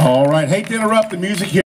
All right, hate to interrupt the music here.